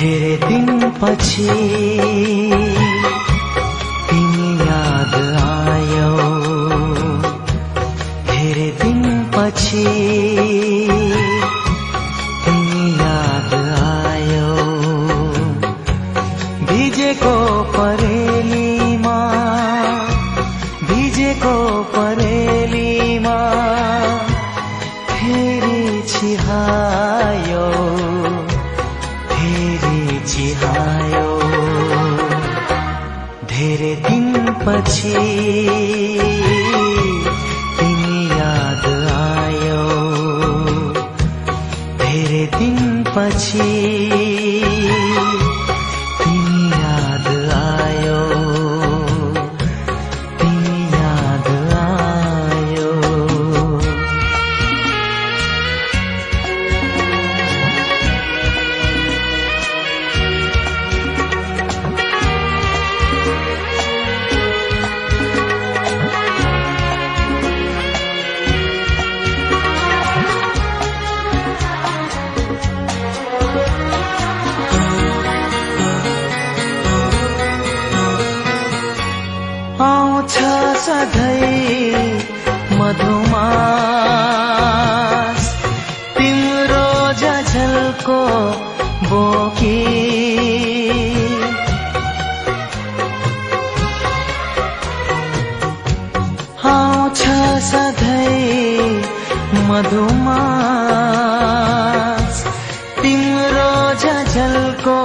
धेरै दिन पछि तिमी याद आयो। धेरै दिन पछि आयो। धेरै दिन पछि तिमी याद आयो। धेरै दिन पछि आउँछ सधैँ मधुमास तिम्रो झलको बोकी। आउँछ सधैँ मधुमास तिम्रो झलको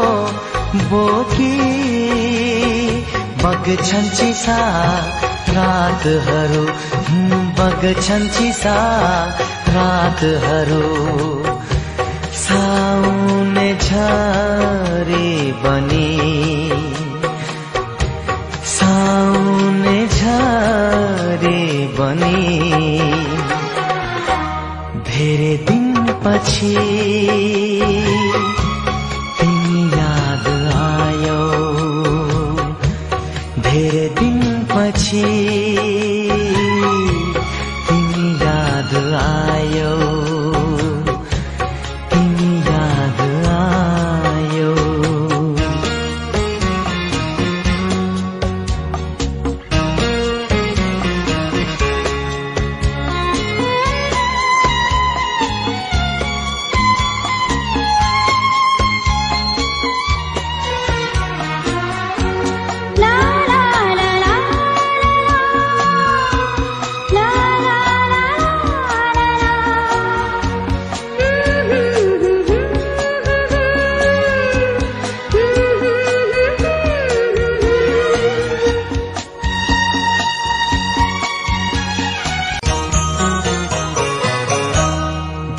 बोकी। बग छन् सा रातहरू बग छन्ची सा रातहरू साउने झरे बने साउने झरे बने। धेरै दिन पछि 起你呀的爱。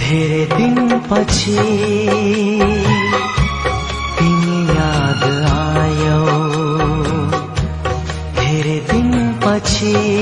धेरै दिन पछि तिमी याद आयो। धेरै दिन पछि